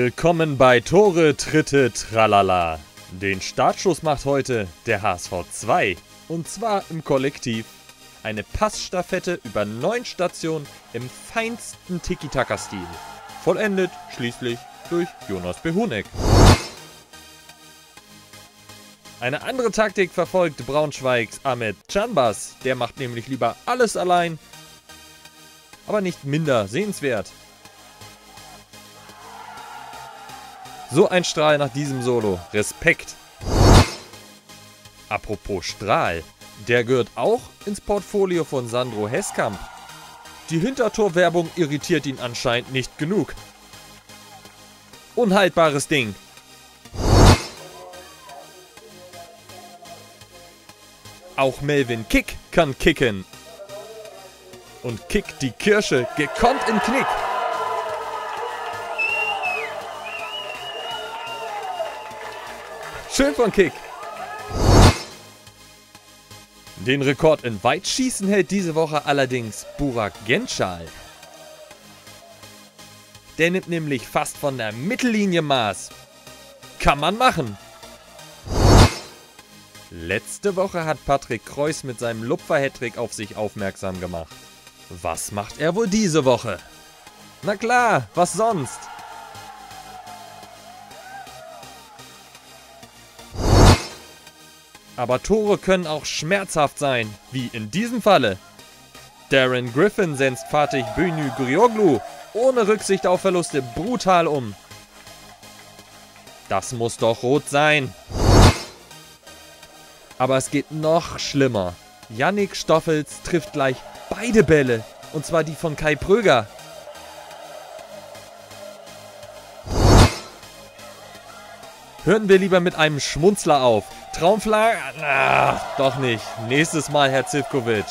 Willkommen bei Tore, Tritte, Tralala. Den Startschuss macht heute der HSV 2. Und zwar im Kollektiv. Eine Passstaffette über neun Stationen im feinsten Tiki-Taka-Stil. Vollendet schließlich durch Jonas Behunek. Eine andere Taktik verfolgt Braunschweigs Ahmed Chanbas. Der macht nämlich lieber alles allein, aber nicht minder sehenswert. So ein Strahl nach diesem Solo. Respekt. Apropos Strahl. Der gehört auch ins Portfolio von Sandro Heskamp. Die Hintertorwerbung irritiert ihn anscheinend nicht genug. Unhaltbares Ding. Auch Melvin Kick kann kicken. Und kickt die Kirsche gekonnt in Knick. Schön von Kick. Den Rekord in Weitschießen hält diese Woche allerdings Burak Genschal. Der nimmt nämlich fast von der Mittellinie Maß. Kann man machen. Letzte Woche hat Patrick Kreuz mit seinem Lupfer-Hattrick auf sich aufmerksam gemacht. Was macht er wohl diese Woche? Na klar, was sonst? Aber Tore können auch schmerzhaft sein, wie in diesem Falle. Darren Griffin senzt Fatih Bünü Grioglu ohne Rücksicht auf Verluste brutal um. Das muss doch rot sein. Aber es geht noch schlimmer. Yannick Stoffels trifft gleich beide Bälle. Und zwar die von Kai Pröger. Hören wir lieber mit einem Schmunzler auf. Traumflag? Ach, doch nicht. Nächstes Mal, Herr Zivkovic.